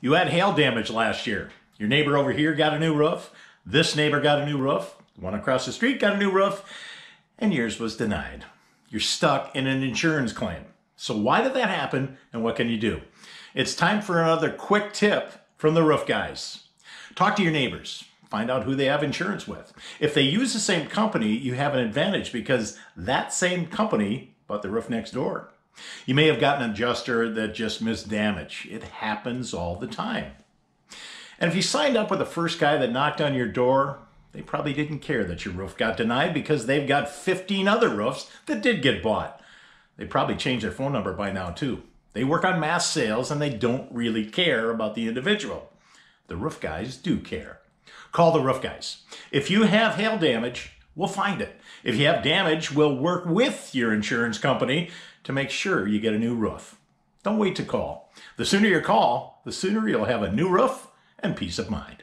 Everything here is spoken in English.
You had hail damage last year. Your neighbor over here got a new roof. This neighbor got a new roof. One across the street got a new roof. And yours was denied. You're stuck in an insurance claim. So why did that happen and what can you do? It's time for another quick tip from the roof guys. Talk to your neighbors. Find out who they have insurance with. If they use the same company, you have an advantage because that same company bought the roof next door. You may have gotten an adjuster that just missed damage. It happens all the time. And if you signed up with the first guy that knocked on your door, they probably didn't care that your roof got denied because they've got 15 other roofs that did get bought. They probably changed their phone number by now too. They work on mass sales and they don't really care about the individual. The roof guys do care. Call the roof guys. If you have hail damage, we'll find it. If you have damage, we'll work with your insurance company to make sure you get a new roof. Don't wait to call. The sooner you call, the sooner you'll have a new roof and peace of mind.